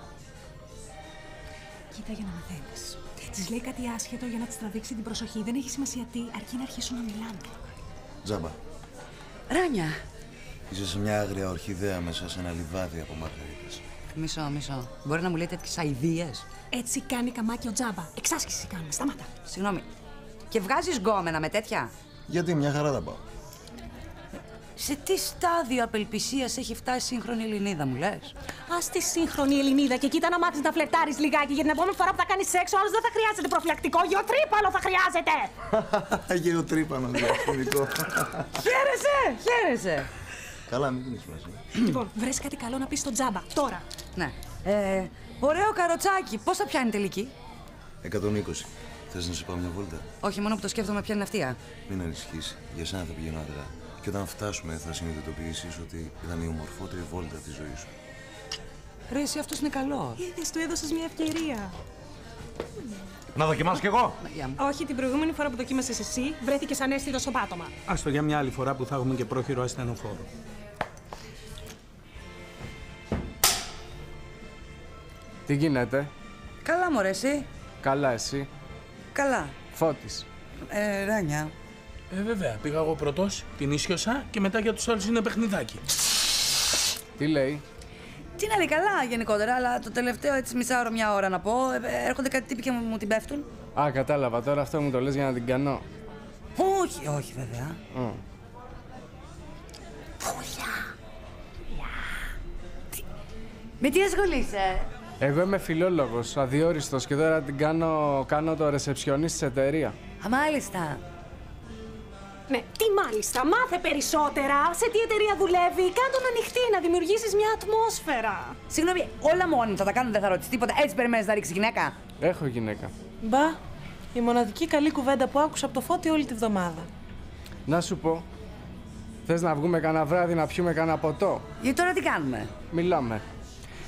Κοίτα για να μαθαίνει. Της λέει κάτι άσχετο για να της τραβήξει την προσοχή. Δεν έχει σημασία τι, αρκεί να αρχίσουν να μιλάνε. Τζάμπα. Ράνια. Είσαι σε μια άγρια ορχιδέα μέσα σε ένα λιβάδι από μαργαρίτες. Μισό, μισό. Μπορεί να μου λέει τέτοιες αειδίε. Έτσι κάνει καμάκι ο τζάμπα. Εξάσκηση κάνουμε. Σταμάτα. Συγγνώμη. Και βγάζεις γκόμενα με τέτοια; Γιατί μια χαρά τα πάω. Σε τι στάδιο απελπισίας έχει φτάσει η σύγχρονη Ελληνίδα, μου λες; Α τη σύγχρονη Ελληνίδα και κοίτα να μάθει να φλερτάρεις λιγάκι για την επόμενη φορά που θα κάνεις σεξ. Ο άλλος δεν θα χρειάζεται προφυλακτικό, γεωτρύπαλο θα χρειάζεται. *laughs* Γεωτρύπανο διαστημικό. χαίρεσαι, χαίρεσαι. Καλά, μην πίνεις μαζί. λοιπόν, βρες κάτι καλό να πεις στον τζάμπα. Τώρα. Ναι. Ε, ωραίο καροτσάκι. Πώς θα πιάνει τελική; 120. Θες να σε πάω μια βόλτα; Όχι, μόνο που το σκέφτομαι πιάνει αυτιά. Μην ανησυχείς. Για σένα θα πηγαίνω αργά. Και όταν φτάσουμε θα συνειδητοποιήσεις ότι ήταν η ομορφότερη βόλτα της ζωής σου. Ρε, εσύ αυτός είναι καλός. Είδε, του έδωσες μια ευκαιρία. Να δοκιμάσω κι εγώ. Όχι, την προηγούμενη φορά που δοκίμασες εσύ, βρέθηκες ανέστητος στο πάτωμα. Άστο για μια άλλη φορά που θα έχουμε και πρόχειρο ασθενοφόρο. Τι γίνεται, Καλά, μωρέ, εσύ; καλά εσύ; Καλά. Φώτης. Ε, Ράνια. Ε, βέβαια. Πήγα εγώ πρώτος, την ίσιοσα και μετά για τους άλλους είναι παιχνιδάκι. Τι λέει; Τι να λέει, καλά γενικότερα, αλλά το τελευταίο έτσι μισά ώρα, μια ώρα να πω, ε, έρχονται κάτι τύποι και μου, μου την πέφτουν. Α, κατάλαβα. Τώρα αυτό μου το λες για να την κάνω. Όχι, όχι βέβαια. Μμ. Με τι ασχολείσαι; Εγώ είμαι φιλόλογος, αδιόριστος και τώρα την κάνω, κάνω το ρεσεψιονίστ της εταιρεία. Α, μάλιστα. Ναι, τι μάλιστα, μάθε περισσότερα. Σε τι εταιρεία δουλεύει, κάντο να ανοιχτή, να δημιουργήσεις μια ατμόσφαιρα. Συγγνώμη, όλα μόνοι θα τα κάνουν, δεν θα ρωτήσει τίποτα. Έτσι περιμένεις να ρίξει γυναίκα; Έχω γυναίκα. Μπα, η μοναδική καλή κουβέντα που άκουσα από το φώτι όλη τη βδομάδα. Να σου πω, θες να βγούμε κανένα βράδυ να πιούμε κανένα ποτό; Γιατί τώρα τι κάνουμε; Μιλάμε.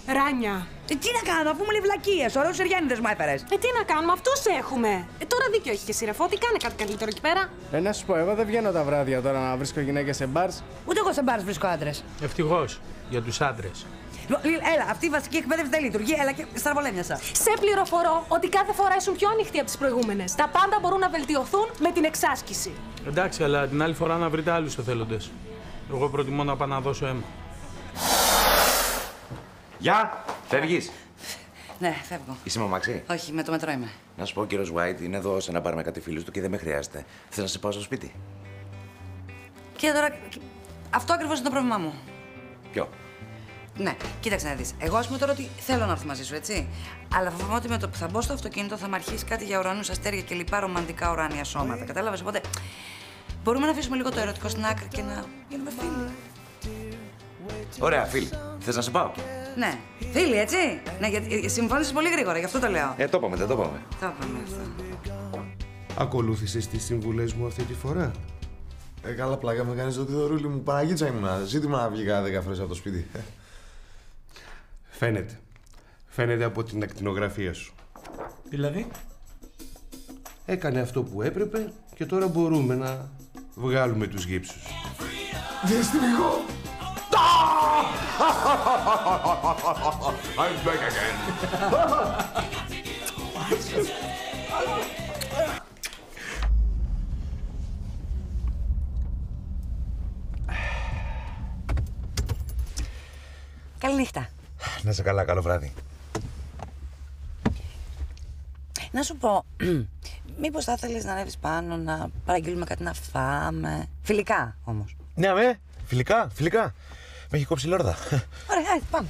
Ράνια. Ε, τι να κάνω, αφού μου λέει βλακίες. Ωραίους Σεριάνιδε μου έφερες. Ε, τι να κάνουμε, αυτούς έχουμε. Ε, τώρα δίκιο έχει και εσύ, ρε Φώτη, κάνε κάτι καλύτερο εκεί πέρα. Ε, να σου πω, εγώ δεν βγαίνω τα βράδια τώρα να βρίσκω γυναίκες σε μπαρς. Ούτε εγώ σε μπαρς βρίσκω άντρες. Ευτυχώς για τους άντρες. Έλα, αυτή η βασική εκπαίδευση δεν λειτουργεί. Έλα και στραβολέμιασα. Σε πληροφορώ ότι κάθε φορά ήσουν πιο ανοιχτοί από τις προηγούμενες. Τα πάντα μπορούν να βελτιωθούν με την εξάσκηση. Εντάξει, αλλά την άλλη φορά να βρείτε άλλους εθελοντές. Εγώ προτιμώ να πάω να δώσω αίμα. Γεια! Φεύγεις. Ναι, φεύγω. Είσαι με αμαξί. Όχι, με το μετρό είμαι. Να σου πω, ο κύριος White είναι εδώ σε να πάρουμε κάτι φίλους του και δεν με χρειάζεται. Θες να σε πάω στο σπίτι; Και τώρα. Αυτό ακριβώς είναι το πρόβλημά μου. Ποιο; Ναι, κοίταξε να δεις. Εγώ, ας πούμε τώρα ότι θέλω να έρθω μαζί σου, έτσι. Αλλά φοβάμαι ότι με το που θα μπω στο αυτοκίνητο θα μ' αρχίσει κάτι για ουρανούς αστέρια και λοιπά ρομαντικά ουράνια σώματα. Κατάλαβες; Οπότε μπορούμε να αφήσουμε λίγο το ερωτικό στην άκρη και να γίνουμε φίλοι. Ωραία, φίλοι. Θες να σε πάω; Ναι, φίλοι, έτσι; Ναι, γιατί συμφώνησες πολύ γρήγορα, γι' αυτό το λέω. Ε, το είπαμε, δεν το είπαμε. Το είπαμε αυτό. Ακολούθησες τις συμβουλές μου αυτή τη φορά; Ε, καλά πλάκα με κάνεις το δωρούλι μου. Παναγίτσα ήμουνα. Ζήτημα να βγήκα 10 φορές από το σπίτι. Φαίνεται. Φαίνεται από την ακτινογραφία σου. Δηλαδή; Έκανε αυτό που έπρεπε και τώρα μπορούμε να βγάλουμε τους γύψους. Διαστημικό! *laughs* I'm back again. Καληνύχτα. Να σε καλά, καλό βράδυ. Να σου πω, *clears throat* μήπως θα ήθελες να ανέβεις πάνω, να παραγγείλουμε κάτι να φάμε. Φιλικά όμως. Ναι, αμέ. Φιλικά, φιλικά. Με έχει κόψει η λόρδα. Ωραία, άι, πάμε.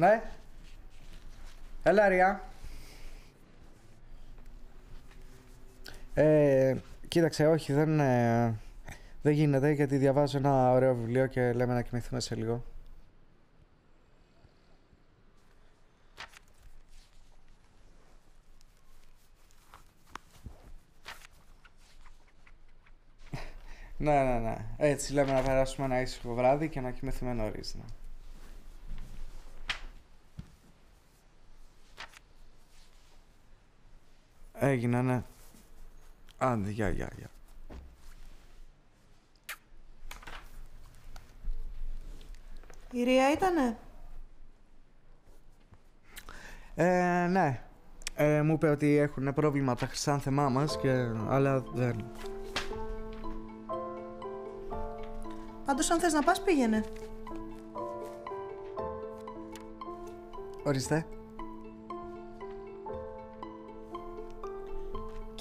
Ναι. Έλα, Ρία. Ε, κοίταξε, όχι, δεν, ε, δεν γίνεται γιατί διαβάζω ένα ωραίο βιβλίο και λέμε να κοιμηθούμε σε λίγο. Ναι, ναι, ναι. Έτσι λέμε να περάσουμε ένα ήσυχο βράδυ και να κοιμηθούμε νωρίς. Ναι. Έγινε, ναι. Άντε, γεια, γεια, γεια. Η Ρία ήτανε; Ε, ναι. Ε, μου είπε ότι έχουν πρόβλημα τα χρυσάνθεμά μας και... αλλά δεν... Πάντως αν θες να πας πήγαινε. Ορίστε.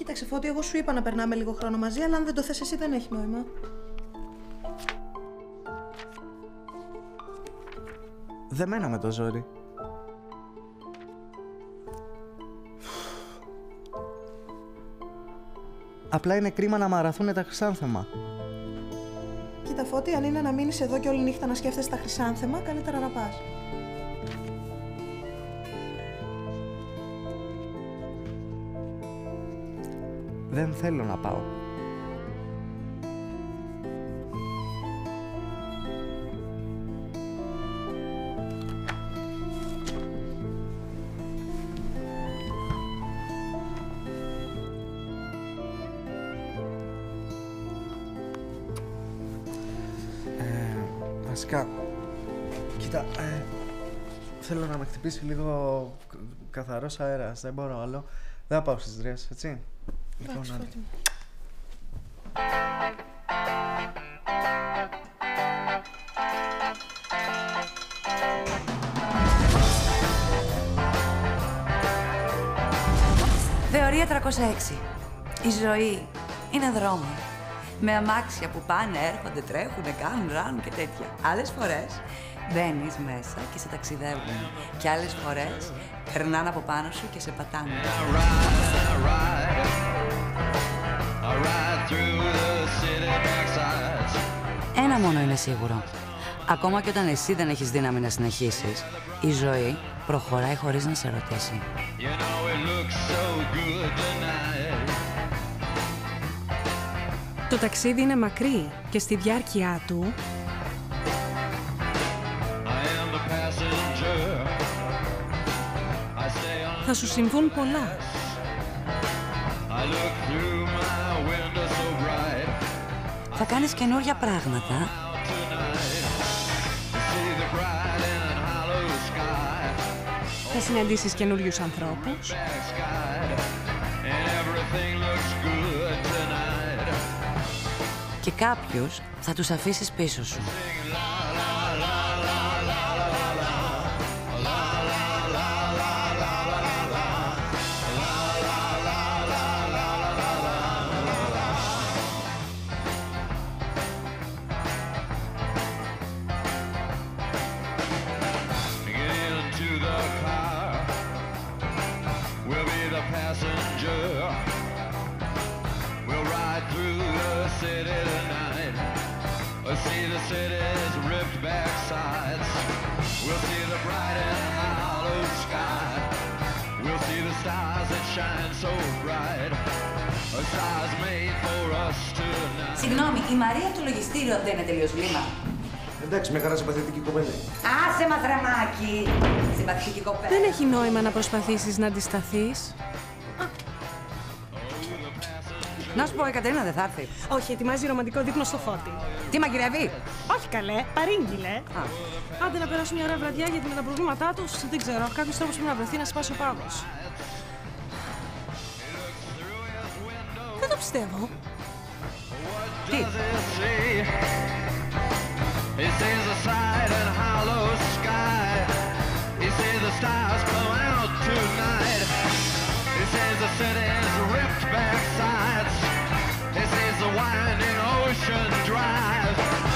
Κοίταξε Φώτη, εγώ σου είπα να περνάμε λίγο χρόνο μαζί, αλλά αν δεν το θες εσύ δεν έχει νόημα. Δεμένα με το ζόρι. Απλά είναι κρίμα να μαραθούν τα χρυσάνθεμα. Κοίτα Φώτη, αν είναι να μείνεις εδώ και όλη νύχτα να σκέφτεσαι τα χρυσάνθεμα, καλύτερα να πας. Δεν θέλω να πάω. Ε, βασικά, κοίτα, ε, θέλω να με χτυπήσει λίγο καθαρός αέρας, δεν μπορώ άλλο. Δεν θα πάω στις τρεις, έτσι. Λοιπόν, Εντάξει, άντε. Φώτη μου. Θεωρία 306. Η ζωή είναι δρόμο. Με αμάξια που πάνε, έρχονται, τρέχουν, κάνουν, ράνουν και τέτοια. Άλλες φορές μπαίνεις μέσα και σε ταξιδεύουν. Και άλλες φορές περνάνε από πάνω σου και σε πατάνε. I ride through the city backsides. Ένα μόνο είναι σίγουρο. Ακόμα και όταν εσύ δεν έχεις δύναμη να συνεχίσεις, η ζωή προχωράει χωρίς να σε ρωτήσει. You know it looks so good tonight. Το ταξίδι είναι μακρύ και στη διάρκεια του θα σου συμβούν πολλά. I look through my window so bright. Θα κάνεις καινούργια πράγματα See the bright and hollow sky. Θα συναντήσεις καινούριους ανθρώπους. Back sky. And everything looks good tonight. και κάποιους θα τους αφήσεις πίσω σου. Συγγνώμη, η Μαρία από το λογιστήριο δεν είναι τελείως βλήμα. Εντάξει, μια χαράς συμπαθητική κοπέλα. Άσε μας δραμάκι! Συμπαθητική κοπέλα. Δεν έχει νόημα να προσπαθήσεις να αντισταθείς. Να σου πω, η Κατερίνα δεν θα έρθει. Όχι, ετοιμάζει ρομαντικό δείπνο στο φώτι. Τι μαγειρεύει; Όχι καλέ, παρήγγειλε. Άντε να περάσουν μια ωραία βραδιά γιατί με τα προβλήματά τους δεν ξέρω. Κάποιος τρόπος πρέπει να βρεθεί να σπάσει ο πάγος. Estevo. What does he see? He sees a side and hollow sky. He sees the stars come out tonight. He sees the city's ripped back sides. He sees the winding ocean drive.